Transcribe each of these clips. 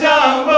ah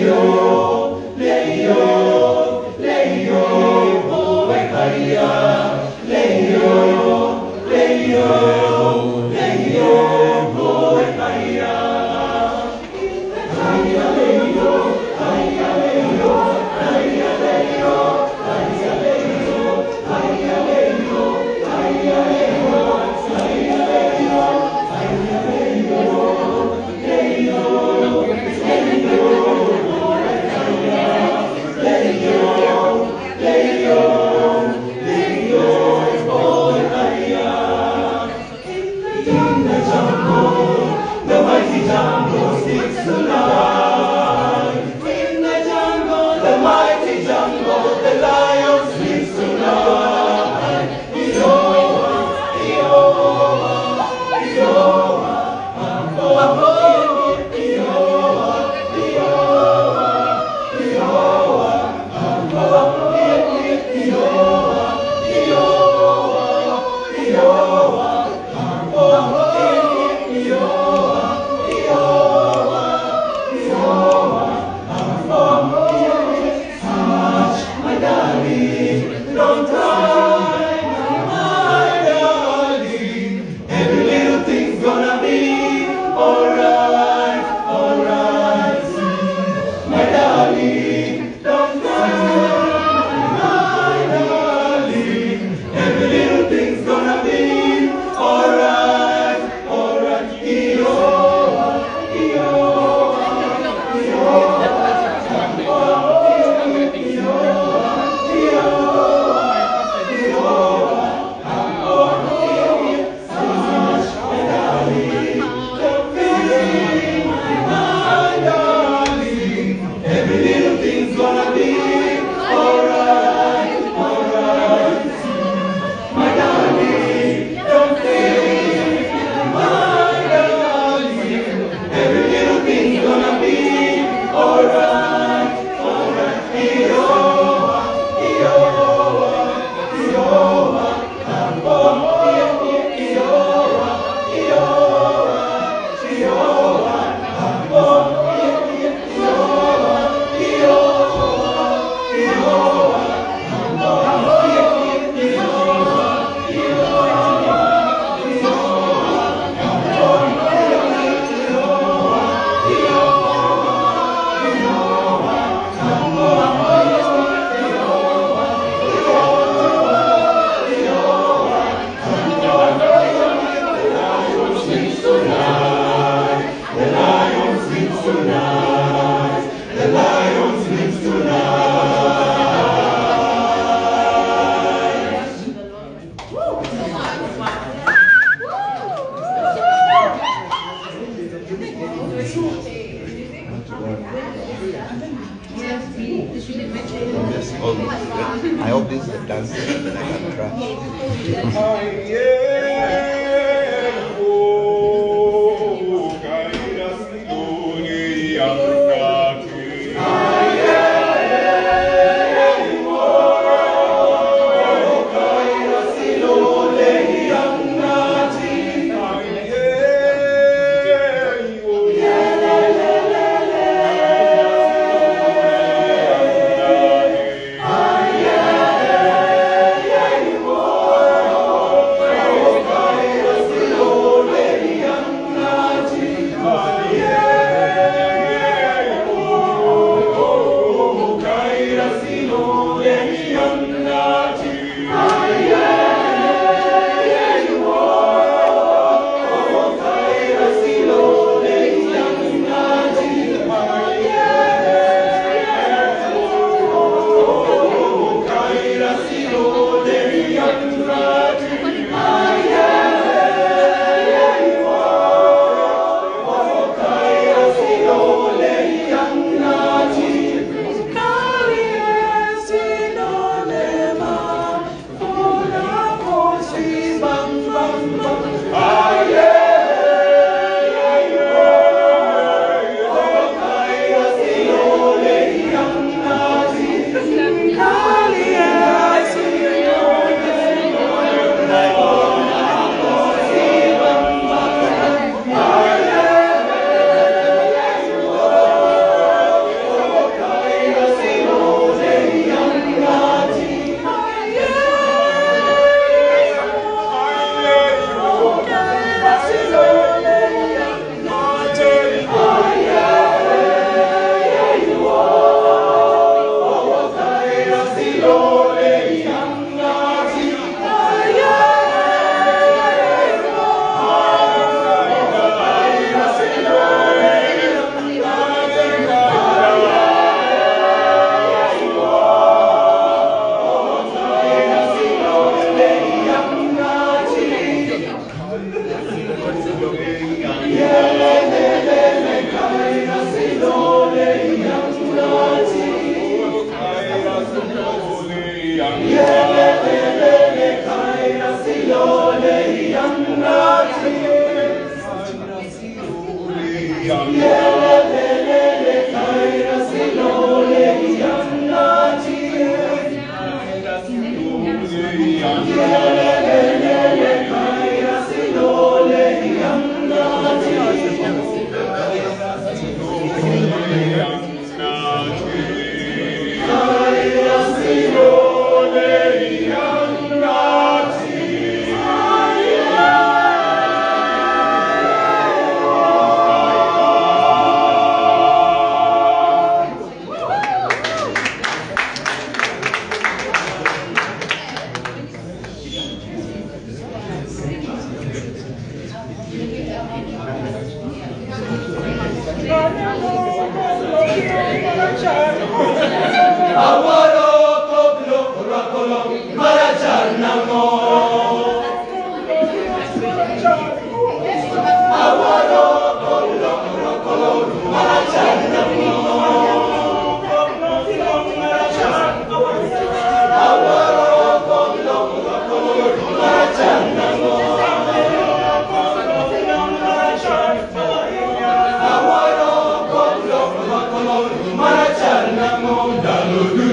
Senhor.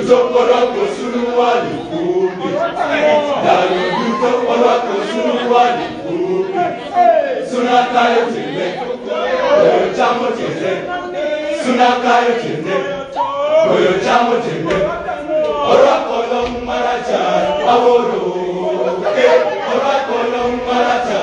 tokoro ko sunu wali kumi dalu du tokoro ko sunu wali kumi sunaka yo tinde oyo chamo tinde sunaka yo tinde oyo chamo tinde ora kolom maracha aworo ke ora kolom maracha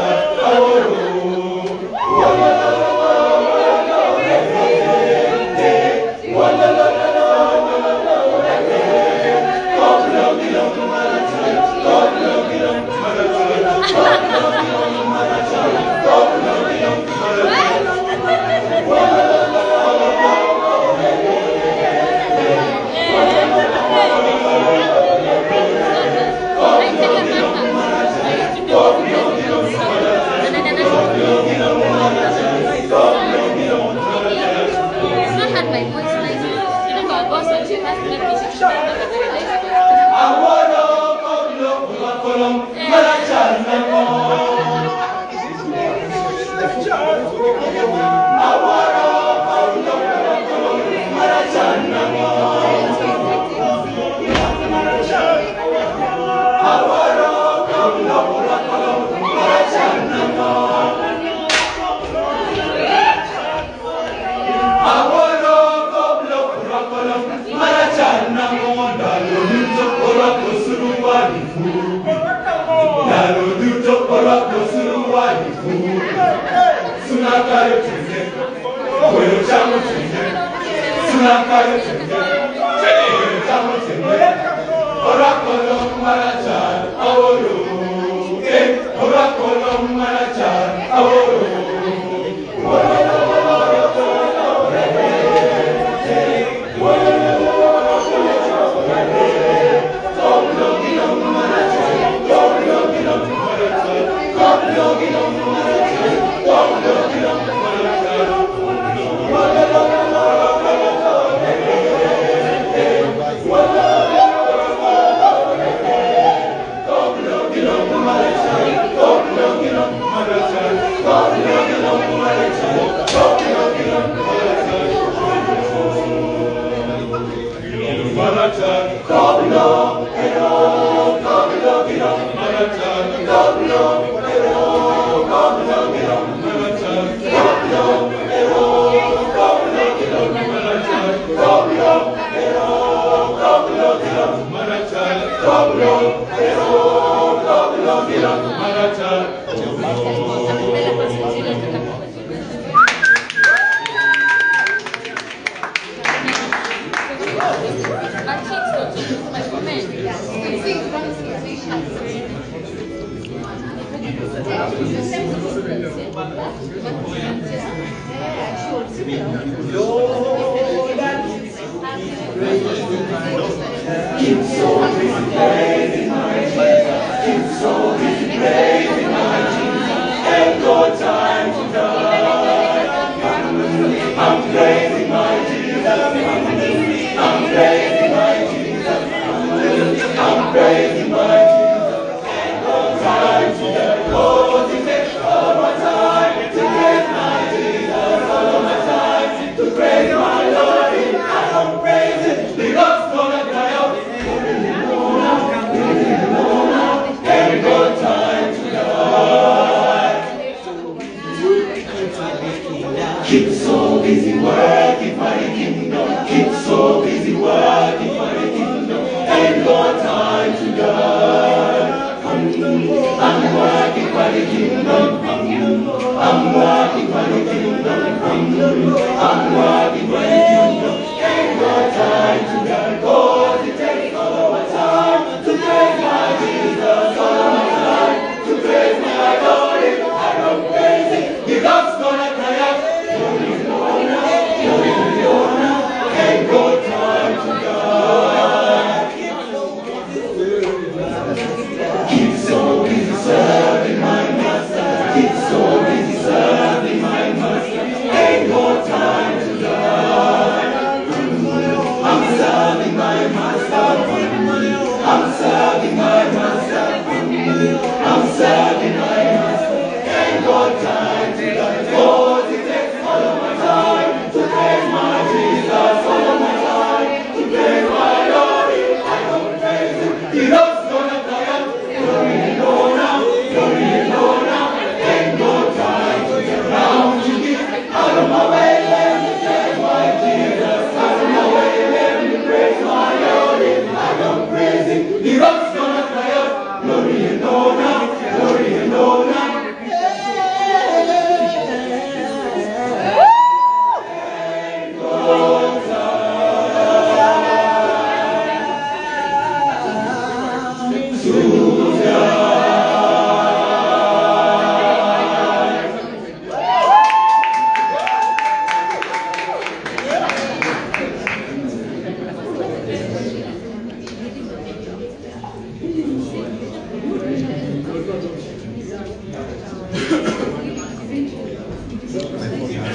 Keep Gracias.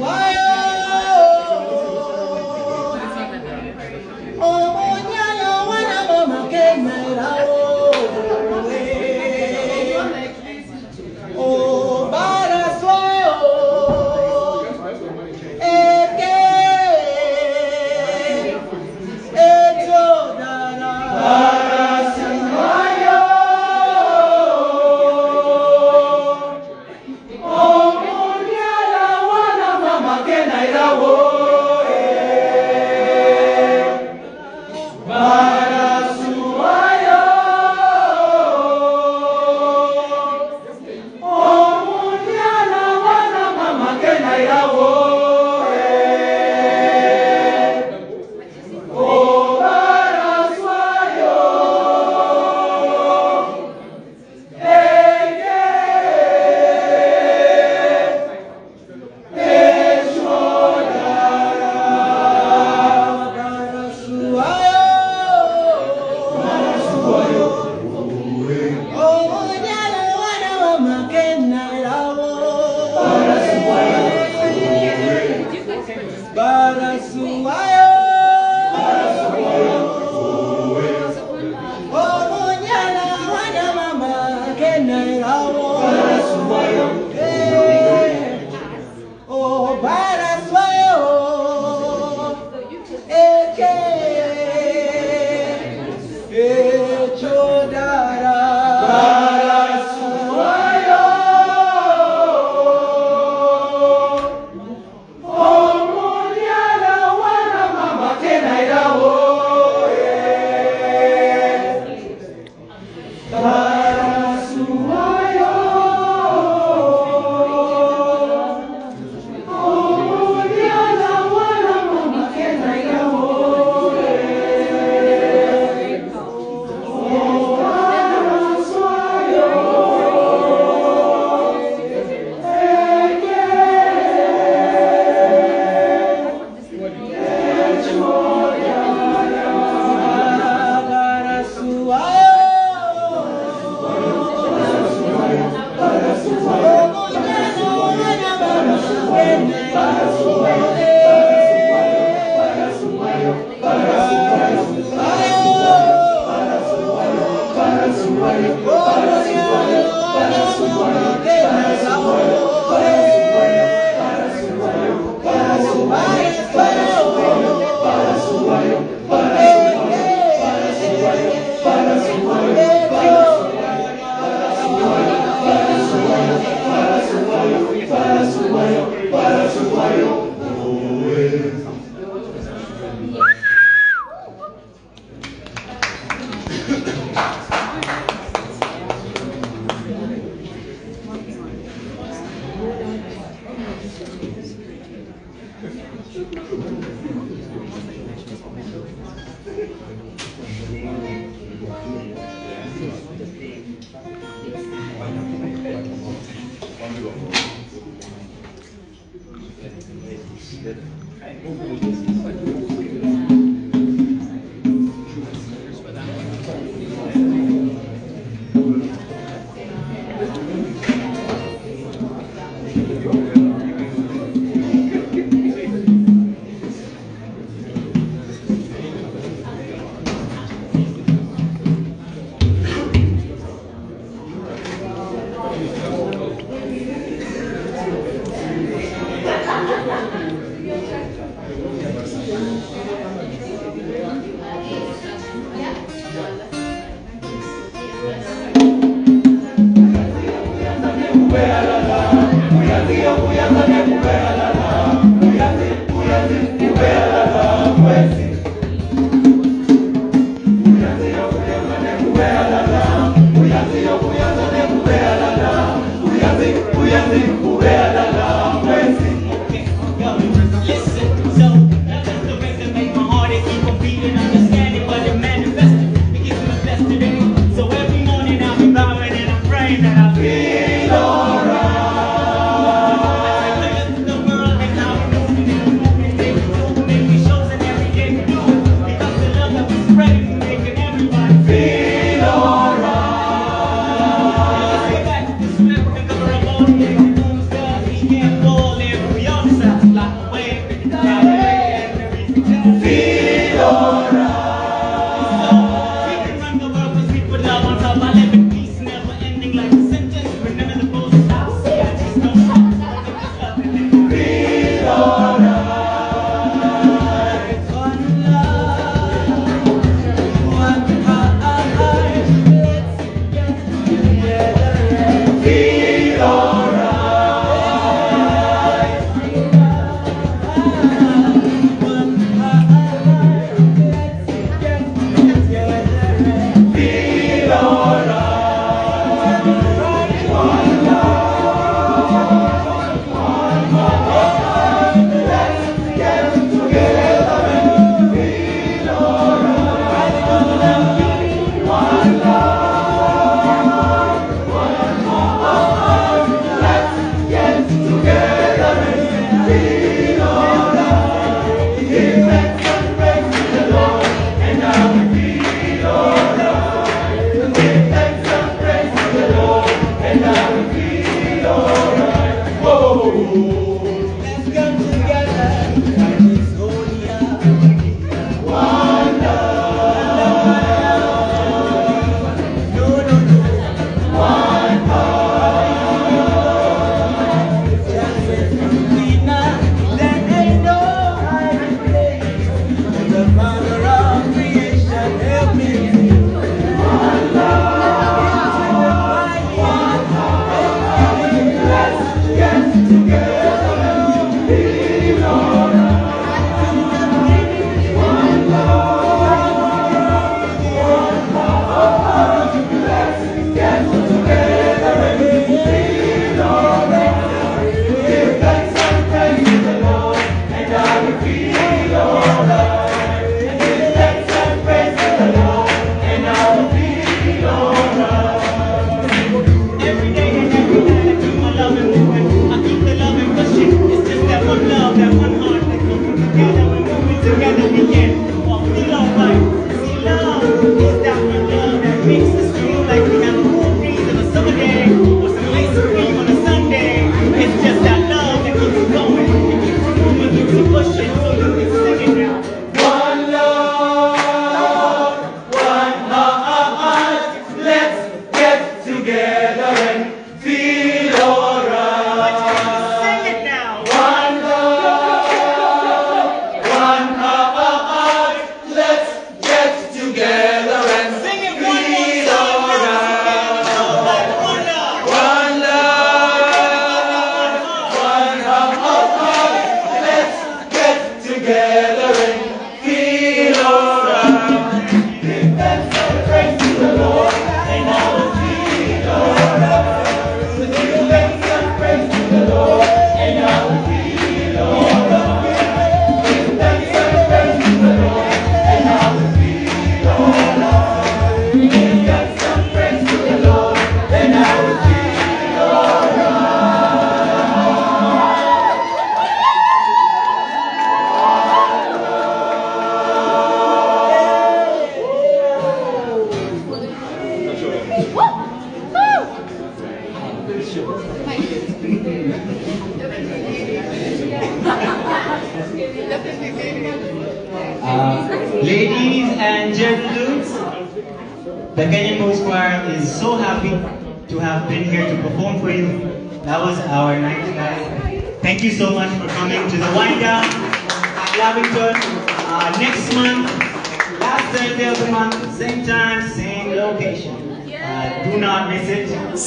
su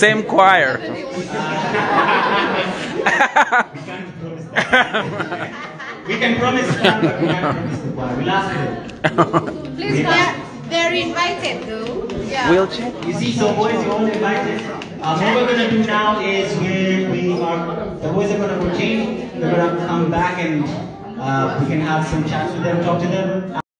Same choir. We can't promise we can promise the choir. We'll ask them. Please, they're, they're invited though. Yeah. Wheelchair? You see, so boys, you're all invited. Um, what we're gonna do now is we we are the boys are gonna go change. We're gonna come back and uh, we can have some chats with them, talk to them.